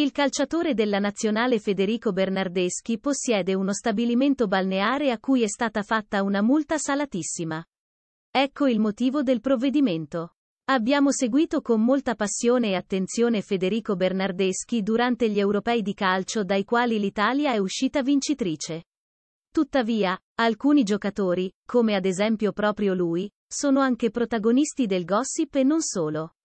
Il calciatore della nazionale Federico Bernardeschi possiede uno stabilimento balneare a cui è stata fatta una multa salatissima. Ecco il motivo del provvedimento. Abbiamo seguito con molta passione e attenzione Federico Bernardeschi durante gli europei di calcio dai quali l'Italia è uscita vincitrice. Tuttavia, alcuni giocatori, come ad esempio proprio lui, sono anche protagonisti del gossip e non solo.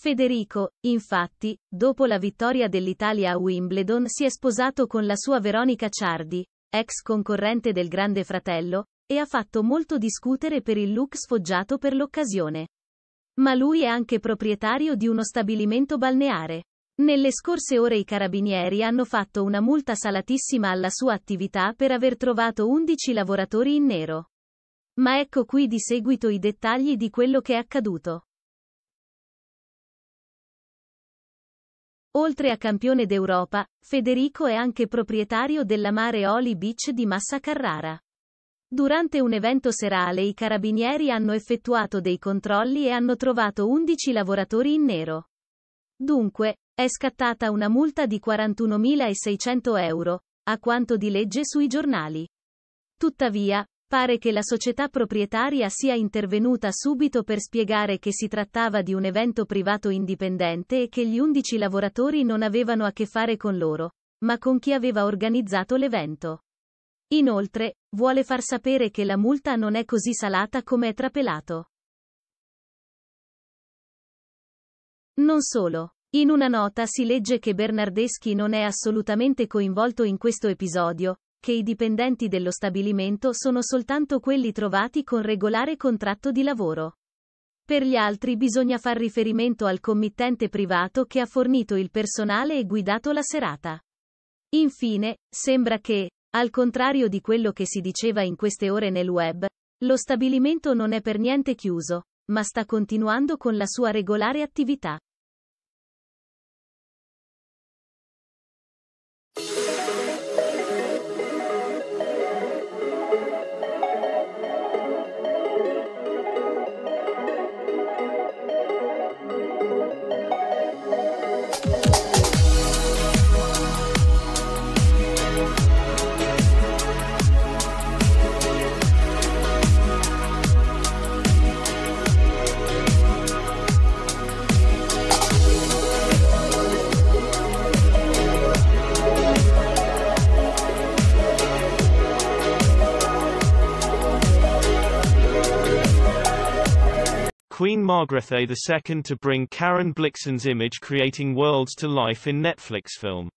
Federico, infatti, dopo la vittoria dell'Italia a Wimbledon si è sposato con la sua Veronica Ciardi, ex concorrente del Grande Fratello, e ha fatto molto discutere per il look sfoggiato per l'occasione. Ma lui è anche proprietario di uno stabilimento balneare. Nelle scorse ore i carabinieri hanno fatto una multa salatissima alla sua attività per aver trovato 11 lavoratori in nero. Ma ecco qui di seguito i dettagli di quello che è accaduto. Oltre a campione d'Europa, Federico è anche proprietario della Mare Oli Beach di Massa Carrara. Durante un evento serale i carabinieri hanno effettuato dei controlli e hanno trovato 11 lavoratori in nero. Dunque, è scattata una multa di 41.600 euro, a quanto di legge sui giornali. Tuttavia, pare che la società proprietaria sia intervenuta subito per spiegare che si trattava di un evento privato indipendente e che gli 11 lavoratori non avevano a che fare con loro, ma con chi aveva organizzato l'evento. Inoltre, vuole far sapere che la multa non è così salata come è trapelato. Non solo. In una nota si legge che Bernardeschi non è assolutamente coinvolto in questo episodio, che i dipendenti dello stabilimento sono soltanto quelli trovati con regolare contratto di lavoro. Per gli altri bisogna far riferimento al committente privato che ha fornito il personale e guidato la serata. Infine, sembra che, al contrario di quello che si diceva in queste ore nel web, lo stabilimento non è per niente chiuso, ma sta continuando con la sua regolare attività. Queen Margrethe II to bring Karen Blixen's image creating worlds to life in Netflix film.